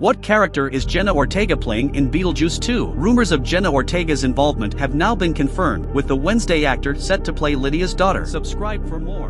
What character is Jenna Ortega playing in Beetlejuice 2? Rumors of Jenna Ortega's involvement have now been confirmed, with the Wednesday actor set to play Lydia's daughter. Subscribe for more.